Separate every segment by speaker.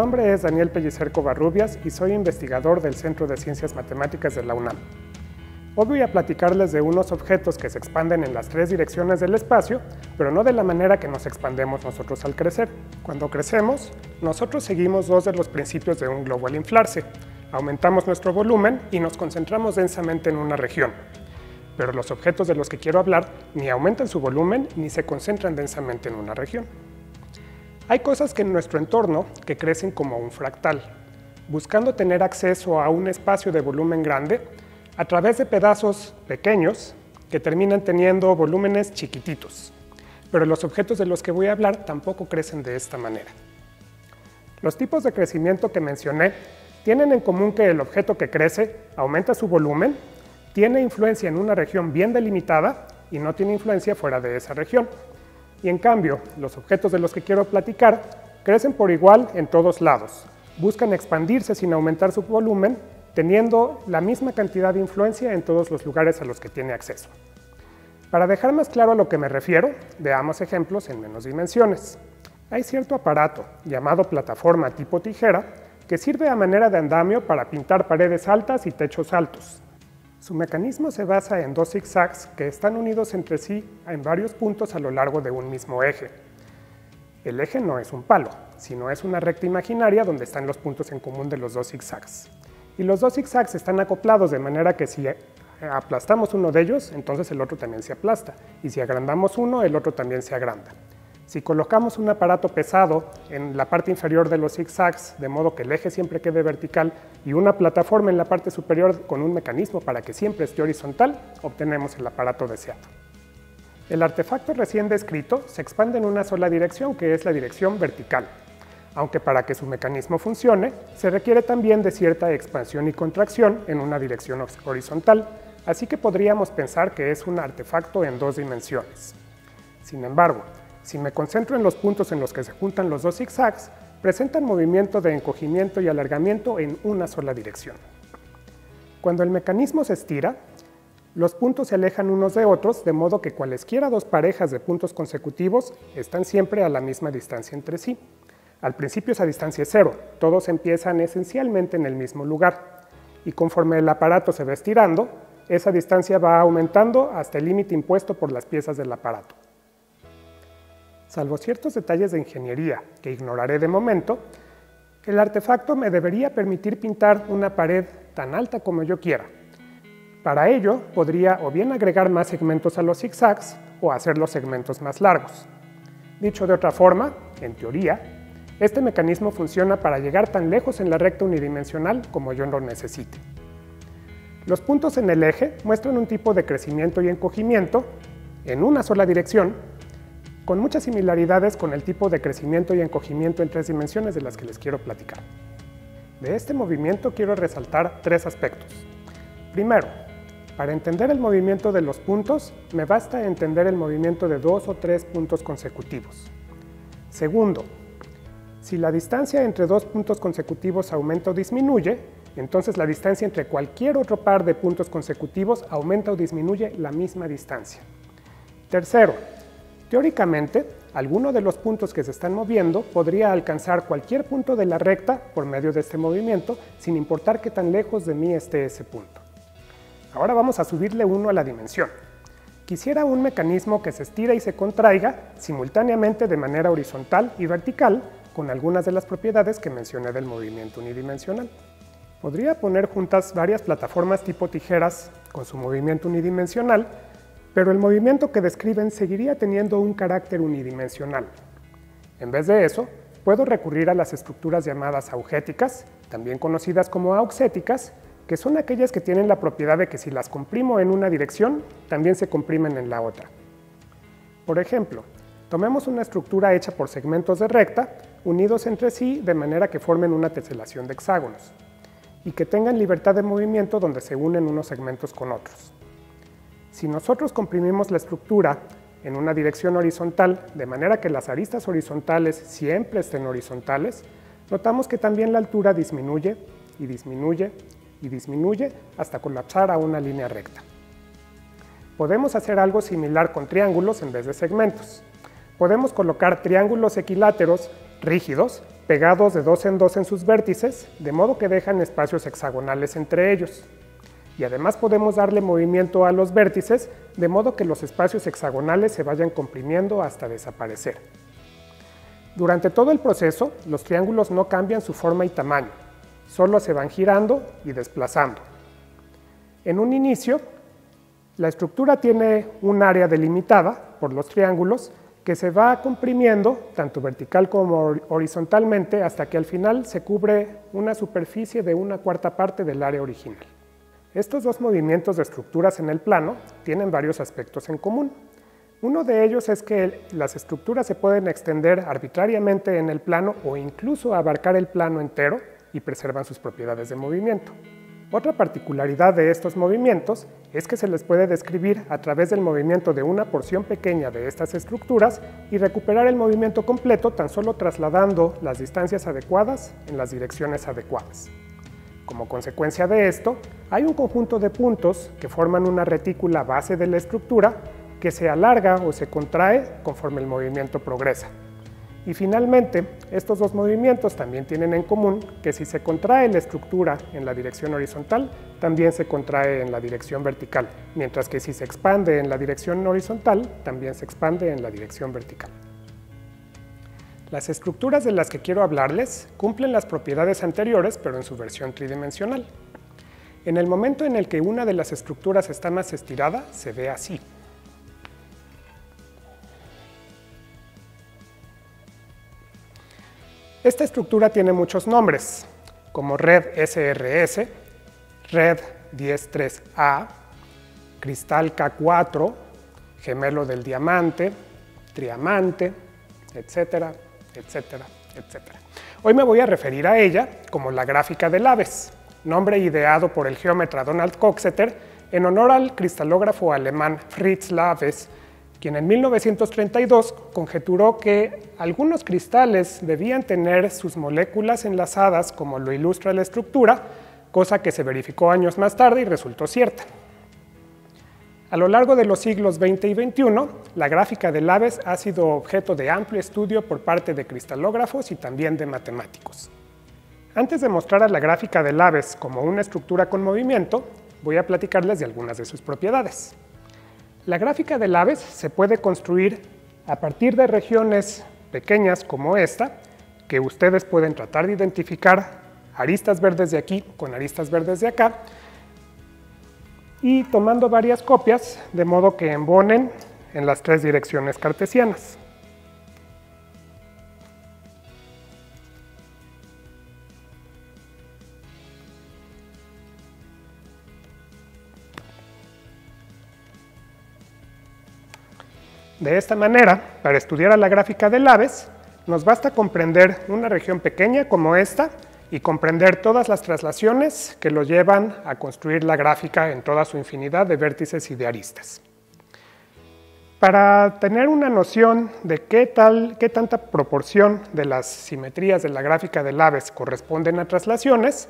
Speaker 1: nombre es Daniel Pellicer Covarrubias y soy investigador del Centro de Ciencias Matemáticas de la UNAM. Hoy voy a platicarles de unos objetos que se expanden en las tres direcciones del espacio, pero no de la manera que nos expandemos nosotros al crecer. Cuando crecemos, nosotros seguimos dos de los principios de un globo al inflarse. Aumentamos nuestro volumen y nos concentramos densamente en una región. Pero los objetos de los que quiero hablar ni aumentan su volumen ni se concentran densamente en una región. Hay cosas que en nuestro entorno que crecen como un fractal, buscando tener acceso a un espacio de volumen grande a través de pedazos pequeños que terminan teniendo volúmenes chiquititos. Pero los objetos de los que voy a hablar tampoco crecen de esta manera. Los tipos de crecimiento que mencioné tienen en común que el objeto que crece aumenta su volumen, tiene influencia en una región bien delimitada y no tiene influencia fuera de esa región. Y en cambio, los objetos de los que quiero platicar crecen por igual en todos lados, buscan expandirse sin aumentar su volumen teniendo la misma cantidad de influencia en todos los lugares a los que tiene acceso. Para dejar más claro a lo que me refiero, veamos ejemplos en menos dimensiones. Hay cierto aparato, llamado plataforma tipo tijera, que sirve a manera de andamio para pintar paredes altas y techos altos. Su mecanismo se basa en dos zigzags que están unidos entre sí en varios puntos a lo largo de un mismo eje. El eje no es un palo, sino es una recta imaginaria donde están los puntos en común de los dos zigzags y los dos zigzags están acoplados de manera que si aplastamos uno de ellos, entonces el otro también se aplasta, y si agrandamos uno, el otro también se agranda. Si colocamos un aparato pesado en la parte inferior de los zigzags, de modo que el eje siempre quede vertical, y una plataforma en la parte superior con un mecanismo para que siempre esté horizontal, obtenemos el aparato deseado. El artefacto recién descrito se expande en una sola dirección, que es la dirección vertical aunque para que su mecanismo funcione, se requiere también de cierta expansión y contracción en una dirección horizontal, así que podríamos pensar que es un artefacto en dos dimensiones. Sin embargo, si me concentro en los puntos en los que se juntan los dos zigzags, presentan movimiento de encogimiento y alargamiento en una sola dirección. Cuando el mecanismo se estira, los puntos se alejan unos de otros, de modo que cualesquiera dos parejas de puntos consecutivos están siempre a la misma distancia entre sí. Al principio esa distancia es cero, todos empiezan esencialmente en el mismo lugar y conforme el aparato se va estirando, esa distancia va aumentando hasta el límite impuesto por las piezas del aparato. Salvo ciertos detalles de ingeniería que ignoraré de momento, el artefacto me debería permitir pintar una pared tan alta como yo quiera. Para ello, podría o bien agregar más segmentos a los zigzags o hacer los segmentos más largos. Dicho de otra forma, en teoría, este mecanismo funciona para llegar tan lejos en la recta unidimensional como yo lo necesite. Los puntos en el eje muestran un tipo de crecimiento y encogimiento en una sola dirección, con muchas similaridades con el tipo de crecimiento y encogimiento en tres dimensiones de las que les quiero platicar. De este movimiento quiero resaltar tres aspectos. Primero, para entender el movimiento de los puntos, me basta entender el movimiento de dos o tres puntos consecutivos. Segundo, si la distancia entre dos puntos consecutivos aumenta o disminuye, entonces la distancia entre cualquier otro par de puntos consecutivos aumenta o disminuye la misma distancia. Tercero, teóricamente, alguno de los puntos que se están moviendo podría alcanzar cualquier punto de la recta por medio de este movimiento, sin importar qué tan lejos de mí esté ese punto. Ahora vamos a subirle uno a la dimensión. Quisiera un mecanismo que se estira y se contraiga simultáneamente de manera horizontal y vertical con algunas de las propiedades que mencioné del movimiento unidimensional. Podría poner juntas varias plataformas tipo tijeras con su movimiento unidimensional, pero el movimiento que describen seguiría teniendo un carácter unidimensional. En vez de eso, puedo recurrir a las estructuras llamadas augéticas, también conocidas como auxéticas, que son aquellas que tienen la propiedad de que si las comprimo en una dirección, también se comprimen en la otra. Por ejemplo, tomemos una estructura hecha por segmentos de recta unidos entre sí de manera que formen una teselación de hexágonos y que tengan libertad de movimiento donde se unen unos segmentos con otros. Si nosotros comprimimos la estructura en una dirección horizontal de manera que las aristas horizontales siempre estén horizontales, notamos que también la altura disminuye y disminuye y disminuye hasta colapsar a una línea recta. Podemos hacer algo similar con triángulos en vez de segmentos. Podemos colocar triángulos equiláteros rígidos pegados de dos en dos en sus vértices, de modo que dejan espacios hexagonales entre ellos. Y además podemos darle movimiento a los vértices, de modo que los espacios hexagonales se vayan comprimiendo hasta desaparecer. Durante todo el proceso, los triángulos no cambian su forma y tamaño, solo se van girando y desplazando. En un inicio, la estructura tiene un área delimitada por los triángulos que se va comprimiendo tanto vertical como horizontalmente hasta que al final se cubre una superficie de una cuarta parte del área original. Estos dos movimientos de estructuras en el plano tienen varios aspectos en común. Uno de ellos es que las estructuras se pueden extender arbitrariamente en el plano o incluso abarcar el plano entero y preservan sus propiedades de movimiento. Otra particularidad de estos movimientos es que se les puede describir a través del movimiento de una porción pequeña de estas estructuras y recuperar el movimiento completo tan solo trasladando las distancias adecuadas en las direcciones adecuadas. Como consecuencia de esto, hay un conjunto de puntos que forman una retícula base de la estructura que se alarga o se contrae conforme el movimiento progresa. Y finalmente, estos dos movimientos también tienen en común que si se contrae la estructura en la dirección horizontal, también se contrae en la dirección vertical, mientras que si se expande en la dirección horizontal, también se expande en la dirección vertical. Las estructuras de las que quiero hablarles cumplen las propiedades anteriores, pero en su versión tridimensional. En el momento en el que una de las estructuras está más estirada, se ve así. Esta estructura tiene muchos nombres, como red SRS, red 103A, cristal K4, gemelo del diamante, triamante, etcétera, etcétera, etcétera. Hoy me voy a referir a ella como la gráfica de Laves, nombre ideado por el geómetra Donald Coxeter en honor al cristalógrafo alemán Fritz Laves, quien en 1932 conjeturó que algunos cristales debían tener sus moléculas enlazadas como lo ilustra la estructura, cosa que se verificó años más tarde y resultó cierta. A lo largo de los siglos XX y XXI, la gráfica de Laves ha sido objeto de amplio estudio por parte de cristalógrafos y también de matemáticos. Antes de mostrar a la gráfica de Laves como una estructura con movimiento, voy a platicarles de algunas de sus propiedades. La gráfica de Laves se puede construir a partir de regiones pequeñas como esta, que ustedes pueden tratar de identificar aristas verdes de aquí con aristas verdes de acá, y tomando varias copias de modo que embonen en las tres direcciones cartesianas. De esta manera, para estudiar a la gráfica de Laves, nos basta comprender una región pequeña como esta y comprender todas las traslaciones que lo llevan a construir la gráfica en toda su infinidad de vértices y de aristas. Para tener una noción de qué, tal, qué tanta proporción de las simetrías de la gráfica de Laves corresponden a traslaciones,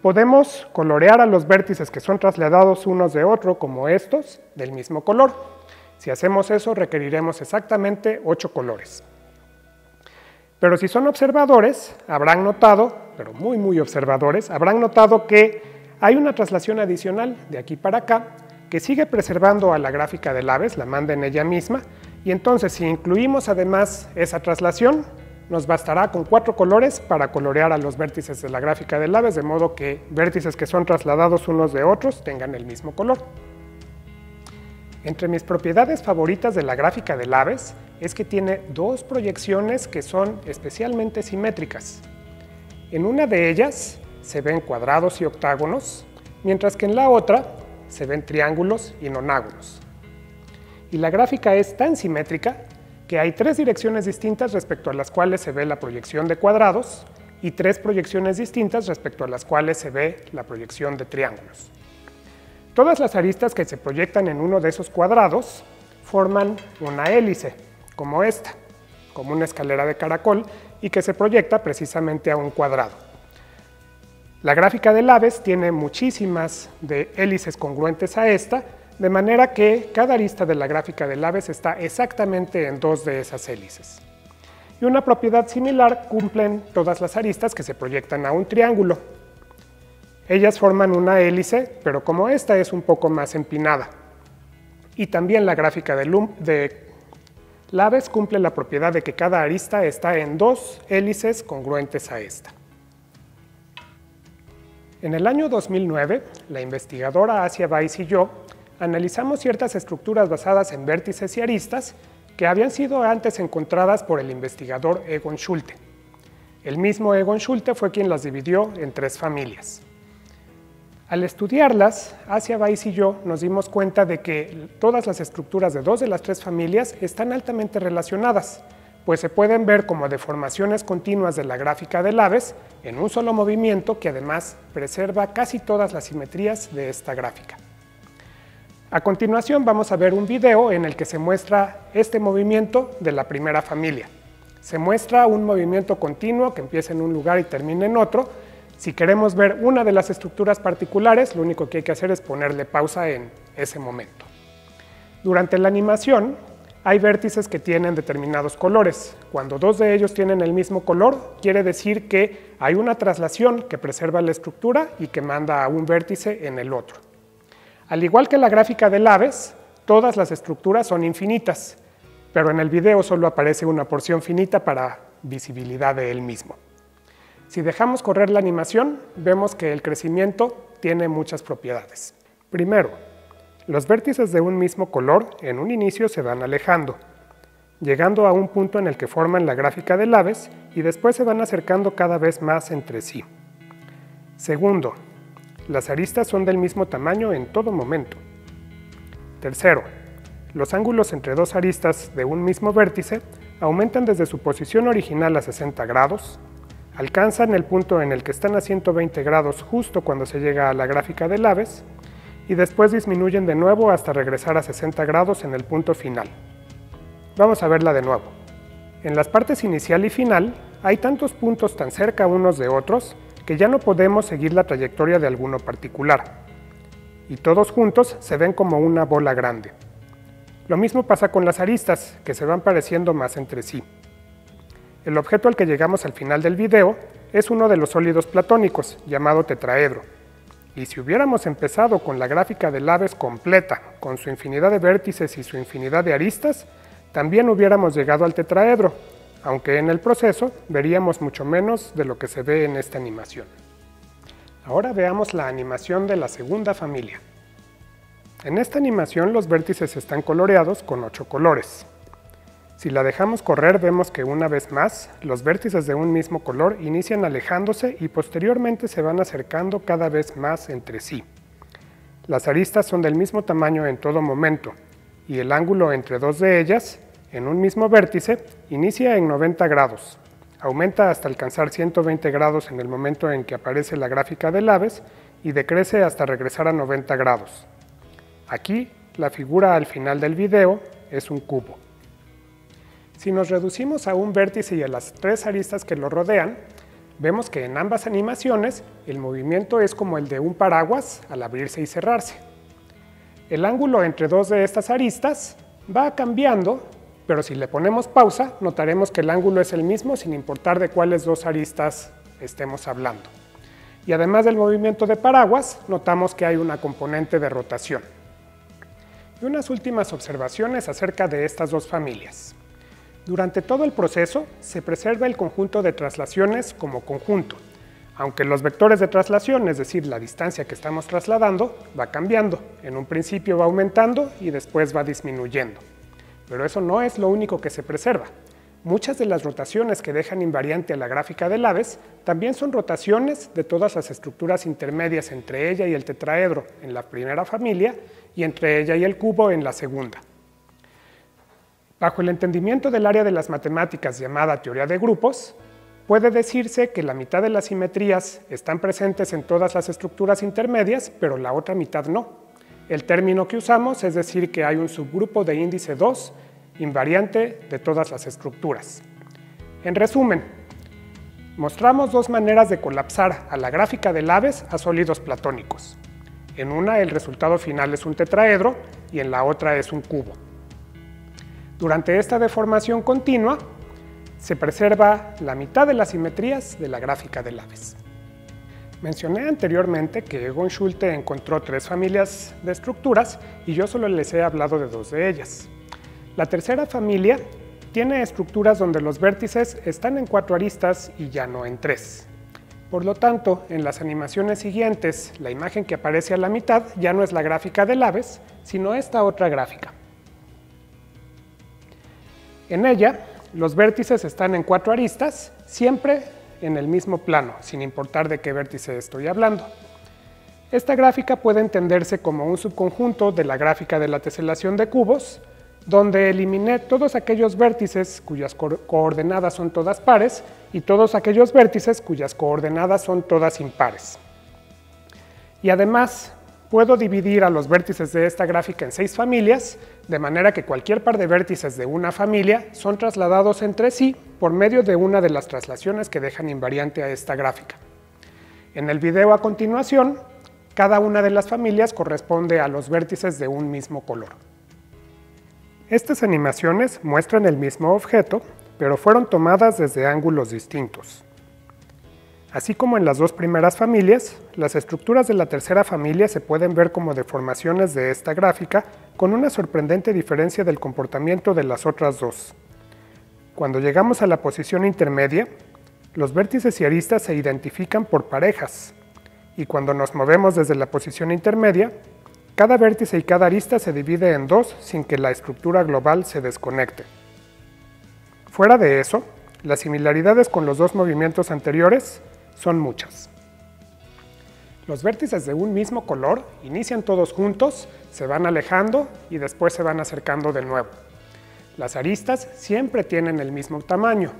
Speaker 1: podemos colorear a los vértices que son trasladados unos de otro, como estos, del mismo color. Si hacemos eso, requeriremos exactamente 8 colores. Pero si son observadores, habrán notado, pero muy muy observadores, habrán notado que hay una traslación adicional de aquí para acá que sigue preservando a la gráfica del Aves, la manda en ella misma, y entonces si incluimos además esa traslación, nos bastará con cuatro colores para colorear a los vértices de la gráfica del Aves, de modo que vértices que son trasladados unos de otros tengan el mismo color. Entre mis propiedades favoritas de la gráfica de Laves es que tiene dos proyecciones que son especialmente simétricas. En una de ellas se ven cuadrados y octágonos, mientras que en la otra se ven triángulos y nonágonos. Y la gráfica es tan simétrica que hay tres direcciones distintas respecto a las cuales se ve la proyección de cuadrados y tres proyecciones distintas respecto a las cuales se ve la proyección de triángulos. Todas las aristas que se proyectan en uno de esos cuadrados forman una hélice, como esta, como una escalera de caracol, y que se proyecta precisamente a un cuadrado. La gráfica de Laves tiene muchísimas de hélices congruentes a esta, de manera que cada arista de la gráfica de Laves está exactamente en dos de esas hélices. Y una propiedad similar cumplen todas las aristas que se proyectan a un triángulo. Ellas forman una hélice, pero como esta es un poco más empinada. Y también la gráfica de, de Laves cumple la propiedad de que cada arista está en dos hélices congruentes a esta. En el año 2009, la investigadora Asia Weiss y yo analizamos ciertas estructuras basadas en vértices y aristas que habían sido antes encontradas por el investigador Egon Schulte. El mismo Egon Schulte fue quien las dividió en tres familias. Al estudiarlas, Asia Weiss y yo nos dimos cuenta de que todas las estructuras de dos de las tres familias están altamente relacionadas, pues se pueden ver como deformaciones continuas de la gráfica de Laves en un solo movimiento que además preserva casi todas las simetrías de esta gráfica. A continuación vamos a ver un video en el que se muestra este movimiento de la primera familia. Se muestra un movimiento continuo que empieza en un lugar y termina en otro. Si queremos ver una de las estructuras particulares, lo único que hay que hacer es ponerle pausa en ese momento. Durante la animación hay vértices que tienen determinados colores. Cuando dos de ellos tienen el mismo color, quiere decir que hay una traslación que preserva la estructura y que manda a un vértice en el otro. Al igual que la gráfica del Aves, todas las estructuras son infinitas, pero en el video solo aparece una porción finita para visibilidad de él mismo. Si dejamos correr la animación, vemos que el crecimiento tiene muchas propiedades. Primero, los vértices de un mismo color en un inicio se van alejando, llegando a un punto en el que forman la gráfica del Aves y después se van acercando cada vez más entre sí. Segundo, las aristas son del mismo tamaño en todo momento. Tercero, los ángulos entre dos aristas de un mismo vértice aumentan desde su posición original a 60 grados, alcanzan el punto en el que están a 120 grados justo cuando se llega a la gráfica de Laves y después disminuyen de nuevo hasta regresar a 60 grados en el punto final. Vamos a verla de nuevo. En las partes inicial y final hay tantos puntos tan cerca unos de otros que ya no podemos seguir la trayectoria de alguno particular, y todos juntos se ven como una bola grande. Lo mismo pasa con las aristas, que se van pareciendo más entre sí. El objeto al que llegamos al final del video es uno de los sólidos platónicos, llamado tetraedro. Y si hubiéramos empezado con la gráfica del Aves completa, con su infinidad de vértices y su infinidad de aristas, también hubiéramos llegado al tetraedro, aunque en el proceso veríamos mucho menos de lo que se ve en esta animación. Ahora veamos la animación de la segunda familia. En esta animación los vértices están coloreados con ocho colores. Si la dejamos correr vemos que una vez más los vértices de un mismo color inician alejándose y posteriormente se van acercando cada vez más entre sí. Las aristas son del mismo tamaño en todo momento y el ángulo entre dos de ellas en un mismo vértice inicia en 90 grados, aumenta hasta alcanzar 120 grados en el momento en que aparece la gráfica del Aves y decrece hasta regresar a 90 grados. Aquí, la figura al final del video es un cubo. Si nos reducimos a un vértice y a las tres aristas que lo rodean, vemos que en ambas animaciones el movimiento es como el de un paraguas al abrirse y cerrarse. El ángulo entre dos de estas aristas va cambiando pero si le ponemos pausa, notaremos que el ángulo es el mismo sin importar de cuáles dos aristas estemos hablando. Y además del movimiento de paraguas, notamos que hay una componente de rotación. Y unas últimas observaciones acerca de estas dos familias. Durante todo el proceso se preserva el conjunto de traslaciones como conjunto, aunque los vectores de traslación, es decir, la distancia que estamos trasladando, va cambiando. En un principio va aumentando y después va disminuyendo. Pero eso no es lo único que se preserva. Muchas de las rotaciones que dejan invariante a la gráfica del Aves también son rotaciones de todas las estructuras intermedias entre ella y el tetraedro en la primera familia y entre ella y el cubo en la segunda. Bajo el entendimiento del área de las matemáticas llamada teoría de grupos, puede decirse que la mitad de las simetrías están presentes en todas las estructuras intermedias, pero la otra mitad no. El término que usamos es decir que hay un subgrupo de índice 2 invariante de todas las estructuras. En resumen, mostramos dos maneras de colapsar a la gráfica del Aves a sólidos platónicos. En una el resultado final es un tetraedro y en la otra es un cubo. Durante esta deformación continua, se preserva la mitad de las simetrías de la gráfica del AVES. Mencioné anteriormente que Egon Schulte encontró tres familias de estructuras y yo solo les he hablado de dos de ellas. La tercera familia tiene estructuras donde los vértices están en cuatro aristas y ya no en tres. Por lo tanto, en las animaciones siguientes, la imagen que aparece a la mitad ya no es la gráfica del Aves, sino esta otra gráfica. En ella, los vértices están en cuatro aristas, siempre en el mismo plano, sin importar de qué vértice estoy hablando. Esta gráfica puede entenderse como un subconjunto de la gráfica de la teselación de cubos, donde eliminé todos aquellos vértices cuyas coordenadas son todas pares y todos aquellos vértices cuyas coordenadas son todas impares. Y además, puedo dividir a los vértices de esta gráfica en seis familias, de manera que cualquier par de vértices de una familia son trasladados entre sí por medio de una de las traslaciones que dejan invariante a esta gráfica. En el video a continuación, cada una de las familias corresponde a los vértices de un mismo color. Estas animaciones muestran el mismo objeto, pero fueron tomadas desde ángulos distintos. Así como en las dos primeras familias, las estructuras de la tercera familia se pueden ver como deformaciones de esta gráfica con una sorprendente diferencia del comportamiento de las otras dos. Cuando llegamos a la posición intermedia, los vértices y aristas se identifican por parejas, y cuando nos movemos desde la posición intermedia, cada vértice y cada arista se divide en dos sin que la estructura global se desconecte. Fuera de eso, las similaridades con los dos movimientos anteriores son muchas. Los vértices de un mismo color inician todos juntos, se van alejando y después se van acercando de nuevo. Las aristas siempre tienen el mismo tamaño.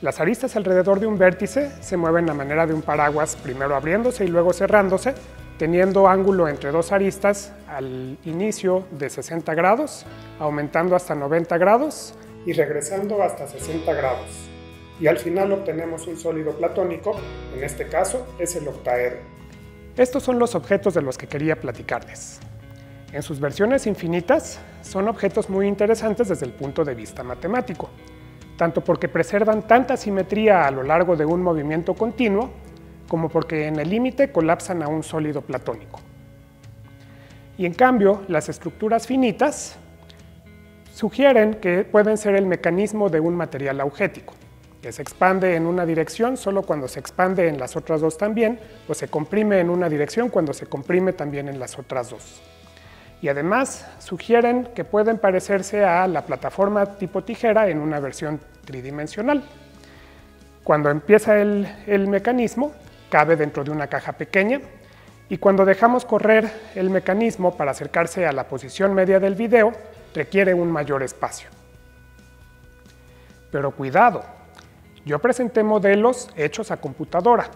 Speaker 1: Las aristas alrededor de un vértice se mueven a manera de un paraguas, primero abriéndose y luego cerrándose, teniendo ángulo entre dos aristas al inicio de 60 grados, aumentando hasta 90 grados y regresando hasta 60 grados. Y al final obtenemos un sólido platónico, en este caso es el octaedro. Estos son los objetos de los que quería platicarles. En sus versiones infinitas, son objetos muy interesantes desde el punto de vista matemático, tanto porque preservan tanta simetría a lo largo de un movimiento continuo, como porque en el límite colapsan a un sólido platónico. Y en cambio, las estructuras finitas sugieren que pueden ser el mecanismo de un material augético, que se expande en una dirección solo cuando se expande en las otras dos también, o se comprime en una dirección cuando se comprime también en las otras dos. Y además sugieren que pueden parecerse a la plataforma tipo tijera en una versión tridimensional. Cuando empieza el, el mecanismo, cabe dentro de una caja pequeña y cuando dejamos correr el mecanismo para acercarse a la posición media del video, requiere un mayor espacio. Pero cuidado, yo presenté modelos hechos a computadora.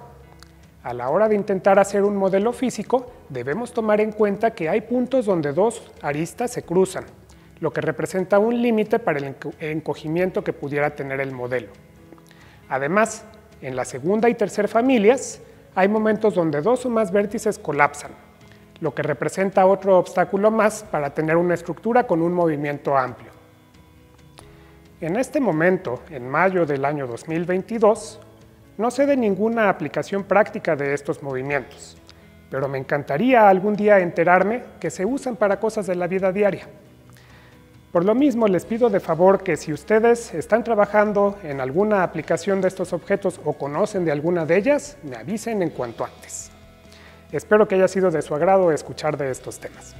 Speaker 1: A la hora de intentar hacer un modelo físico, debemos tomar en cuenta que hay puntos donde dos aristas se cruzan, lo que representa un límite para el encogimiento que pudiera tener el modelo. Además, en la segunda y tercera familias, hay momentos donde dos o más vértices colapsan, lo que representa otro obstáculo más para tener una estructura con un movimiento amplio. En este momento, en mayo del año 2022, no sé de ninguna aplicación práctica de estos movimientos, pero me encantaría algún día enterarme que se usan para cosas de la vida diaria. Por lo mismo, les pido de favor que si ustedes están trabajando en alguna aplicación de estos objetos o conocen de alguna de ellas, me avisen en cuanto antes. Espero que haya sido de su agrado escuchar de estos temas.